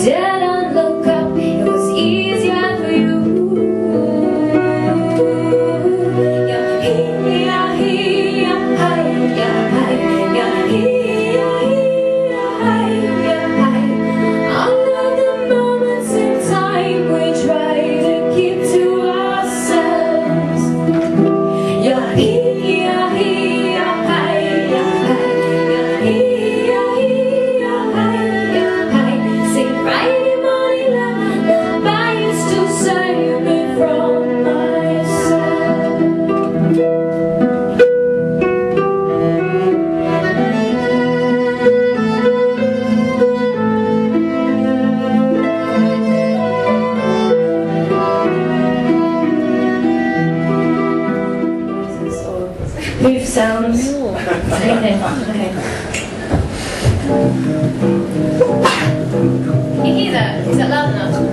Где Okay. Okay. He's it. Is it loud enough?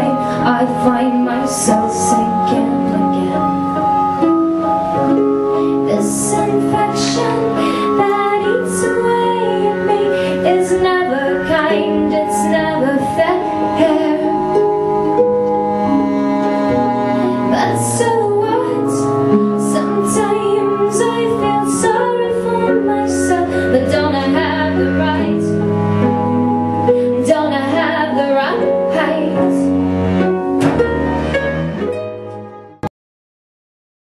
I find myself saying.